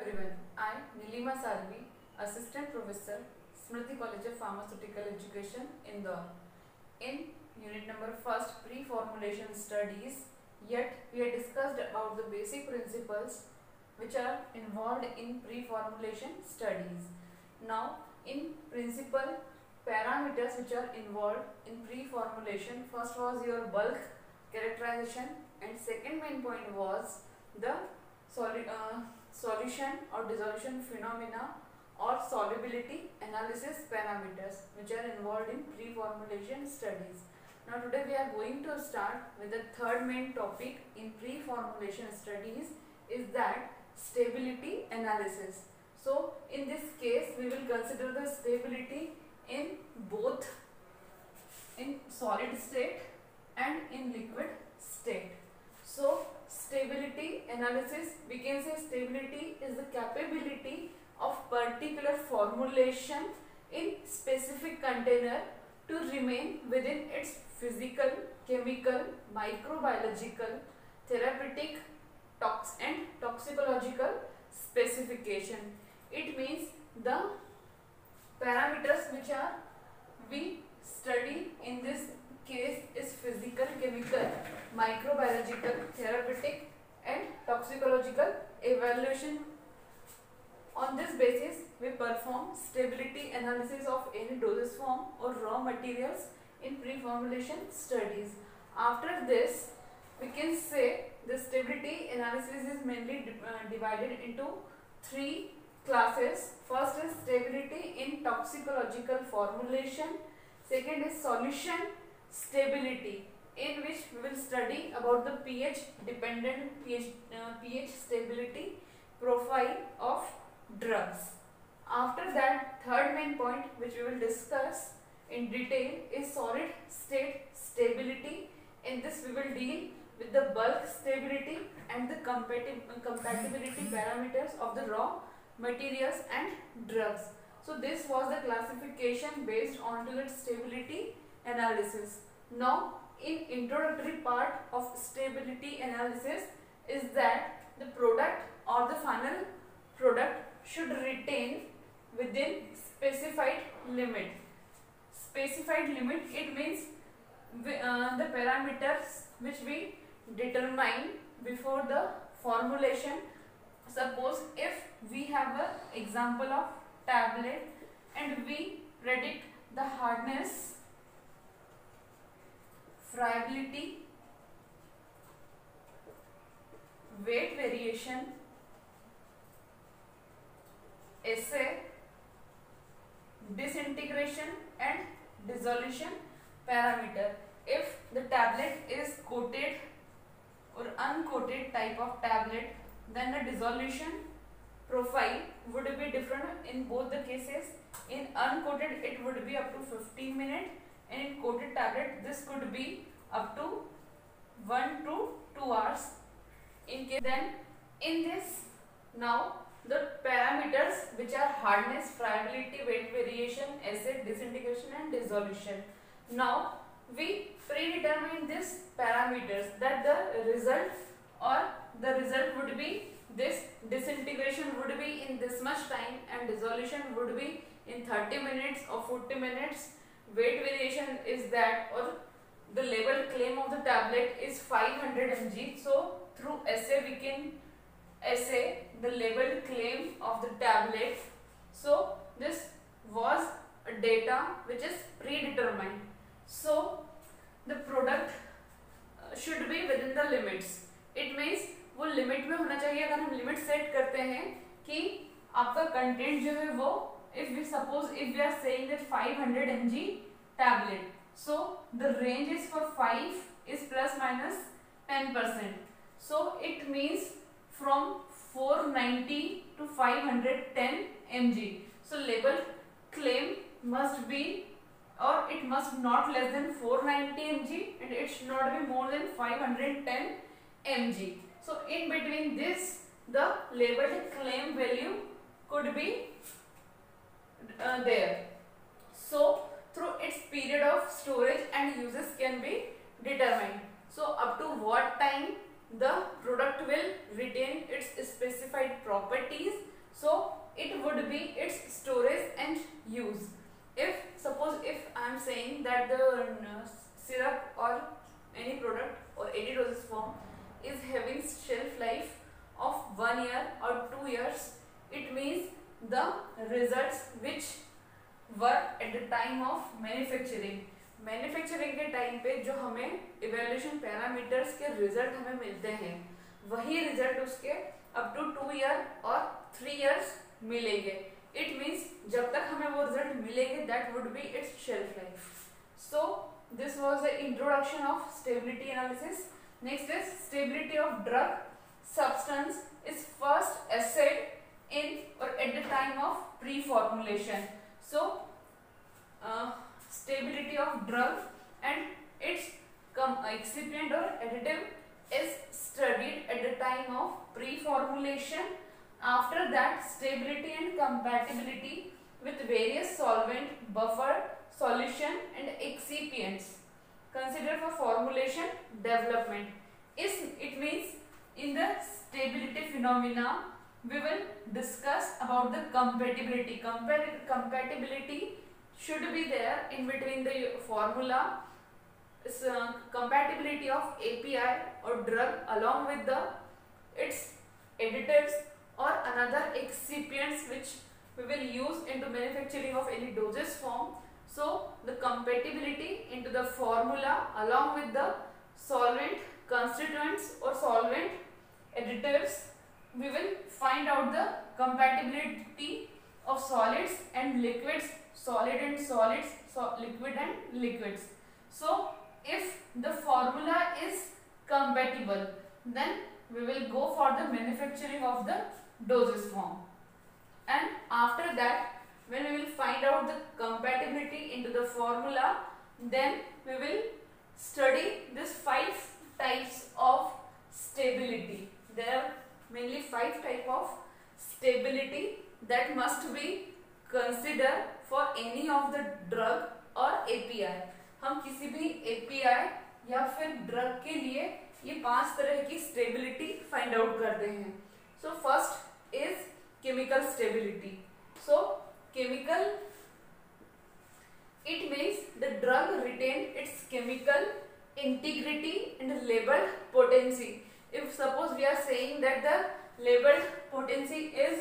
everyone. I, Nilima Sarvi, Assistant Professor, Smriti College of Pharmaceutical Education, Indore. In unit number first, pre-formulation studies, yet we had discussed about the basic principles which are involved in pre-formulation studies. Now, in principal parameters which are involved in pre-formulation, first was your bulk characterization and second main point was the solu- uh, solution or dissolution phenomena or solubility analysis parameters which are involved in pre-formulation studies. Now today we are going to start with the third main topic in pre-formulation studies is that stability analysis. So in this case we will consider the stability in both in solid state and in liquid state. So stability analysis we can say stability is the capability of particular formulation in specific container to remain within its physical, chemical, microbiological, therapeutic, tox and toxicological specification. It means the parameters which are we study in this case is physical, chemical, microbiological, therapeutic and toxicological evaluation. On this basis, we perform stability analysis of any dosage form or raw materials in pre-formulation studies. After this, we can say the stability analysis is mainly uh, divided into three classes. First is stability in toxicological formulation. Second is solution stability in which we will study about the pH dependent pH, uh, pH stability profile of drugs. After that third main point which we will discuss in detail is solid state stability. In this we will deal with the bulk stability and the compati- compatibility parameters of the raw materials and drugs. So this was the classification based on the stability analysis. Now in introductory part of stability analysis is that the product or the final product should retain within specified limit. Specified limit it means uh, the parameters which we determine before the formulation. Suppose if we have an example of tablet and we predict the hardness friability, weight variation, assay, disintegration and dissolution parameter. If the tablet is coated or uncoated type of tablet, then the dissolution profile would be different in both the cases. In uncoated, it would be up to 15 minutes and in coated tablet this could be up to 1 to 2 hours. In case then in this now the parameters which are hardness friability weight variation assay disintegration and dissolution. Now we predetermine these parameters that the result or the result would be this disintegration would be in this much time and dissolution would be in 30 minutes or 40 minutes weight variation is that और the label claim of the tablet is 500 hundred M G so through assay we can assay the label claim of the tablet so this was data which is predetermined so the product should be within the limits it means वो limit में होना चाहिए अगर हम limit set करते हैं कि आपका कंटेंट जो है वो if we suppose if we are saying that 500 mg tablet so the range is for 5 is plus minus 10 percent. So it means from 490 to 510 mg so label claim must be or it must not less than 490 mg and it should not be more than 510 mg so in between this the labeled claim value could be uh, there. So through its period of storage and uses can be determined. So up to what time the product will retain its specified properties so it would be its storage and use if suppose if i am saying that the syrup or any product or any dosage form is having shelf life of one year or two years it means the results which were at the time of manufacturing. Manufacturing के time पे जो हमें evaluation parameters के result हमें मिलते हैं, वही result उसके अप टू टू ईयर और थ्री इयर्स मिलेंगे। इट मीन्स जब तक हमें वो रिज़ल्ट मिलेंगे that would be its shelf life so this was the introduction of stability analysis next is stability of drug substance is first assayed in or at the time of pre-formulation. So, uh, stability of drug and its excipient or additive is studied at the time of pre-formulation. After that, stability and compatibility with various solvent, buffer, solution and excipients. Consider for formulation development. Is it means in the stability phenomena we will discuss about the compatibility. Compa compatibility should be there in between the formula uh, compatibility of API or drug along with the its additives or another excipients which we will use into manufacturing of any dosage form. So the compatibility into the formula along with the solvent constituents or solvent additives we will find out the compatibility of solids and liquids solid and solids, so liquid and liquids. So, if the formula is compatible, then we will go for the manufacturing of the dosage form. And after that, when we will find out the compatibility into the formula, then we will study this five types of stability. There mainly five type of stability that must be considered for any of the drug और API हम किसी भी API या फिर drug के लिए ये पाँच तरह की स्टेबिलिटी फाइंड आउट करते हैं। So first is chemical stability so chemical it means the drug retain its chemical integrity and labeled potency if suppose we are saying that the labeled potency is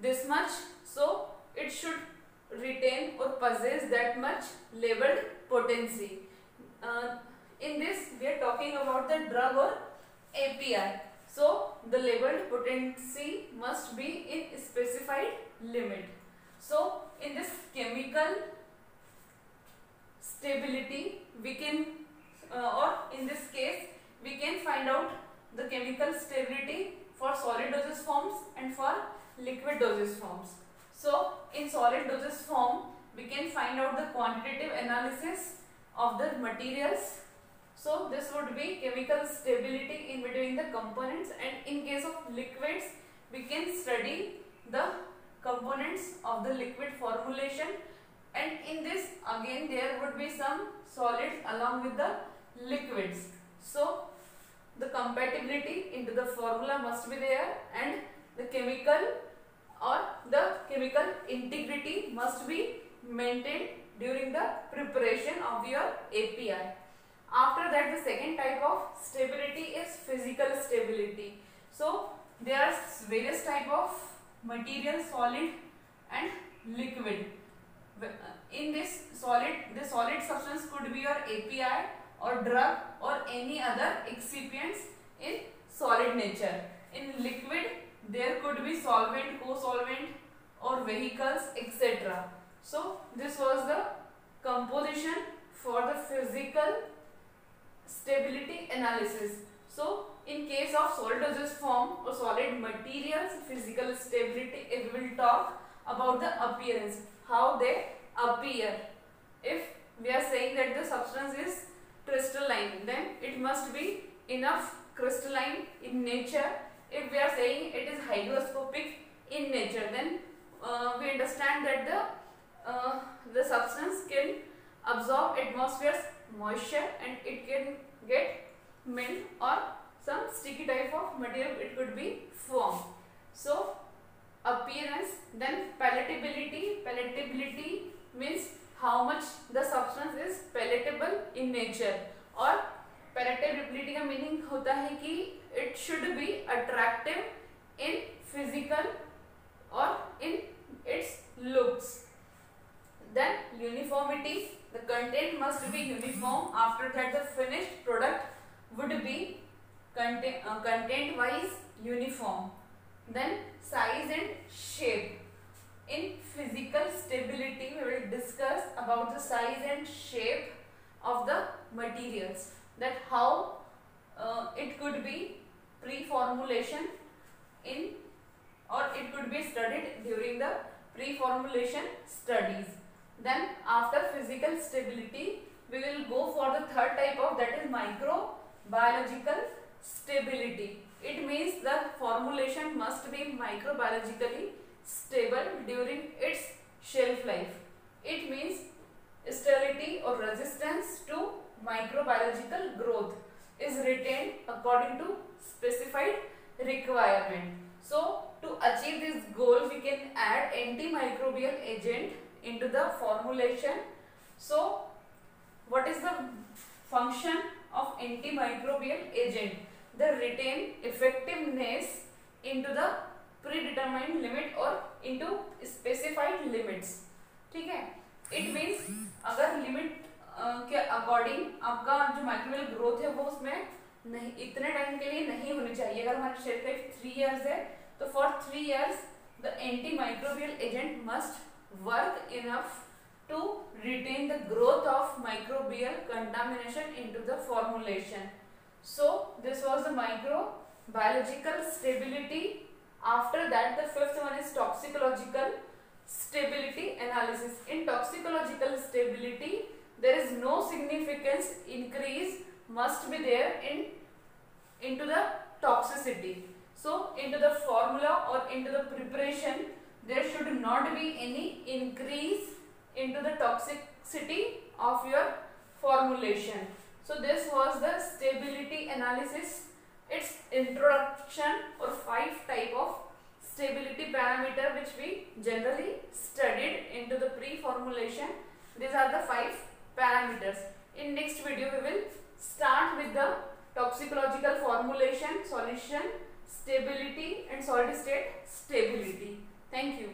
this much so it should retain or possess that much labeled potency. Uh, in this we are talking about the drug or API. So the labeled potency must be in specified materials. So, this would be chemical stability in between the components and in case of liquids, we can study the components of the liquid formulation and in this again there would be some solids along with the liquids. So, the compatibility into the formula must be there and the chemical or the chemical integrity must be maintained during the preparation of your API. After that the second type of stability is physical stability. So there are various type of material solid and liquid. In this solid the solid substance could be your API or drug or any other excipients in solid nature. In liquid there could be solvent, co-solvent or vehicles etc. So this was the composition for the physical stability analysis. So in case of solid dosage form or solid materials physical stability it will talk about the appearance how they appear. If we are saying that the substance is crystalline then it must be enough crystalline in nature if we are saying it is hygroscopic in nature then uh, we understand that the uh, the substance can absorb atmosphere's moisture and it can get melt or some sticky type of material it could be formed. So appearance then palatability palatability means how much the substance is palatable in nature और palatability का meaning होता है कि it should be attractive in physical or in its looks then uniformity the content must be uniform. After that the finished product would be content, uh, content wise uniform. Then size and shape. In physical stability we will discuss about the size and shape of the materials. That how uh, it could be pre-formulation in or it could be studied during the pre-formulation studies then after physical stability we will go for the third type of that is microbiological stability it means the formulation must be microbiologically stable during its shelf life. It means sterility or resistance to microbiological growth is retained according to specified requirement. So, to achieve this goal, we can add antimicrobial agent into the formulation. So, what is the function of antimicrobial agent? the retain effectiveness into the predetermined limit or into specified limits ठीक है it means अगर limit के according आपका जो microwell growth है वो उसमें नहीं इतने टाइम के लिए नहीं होनी चाहिए अगर हमारा शेल्फ लाइफ थ्री इयर्स है तो for three years the antimicrobial agent must work enough to retain the growth of microbial contamination into the formulation. So this was the microbiological stability. After that the fifth one is toxicological stability analysis. In toxicological stability there is no significance increase must be there in into the toxicity. So into the formula or into the preparation there should not be any increase into the toxicity of your formulation. So this was the stability analysis. Its introduction or five type of stability parameter which we generally studied into the pre-formulation. These are the five parameters. In next video we will start with the toxicological formulation, solution, stability and solid state stability. Thank you.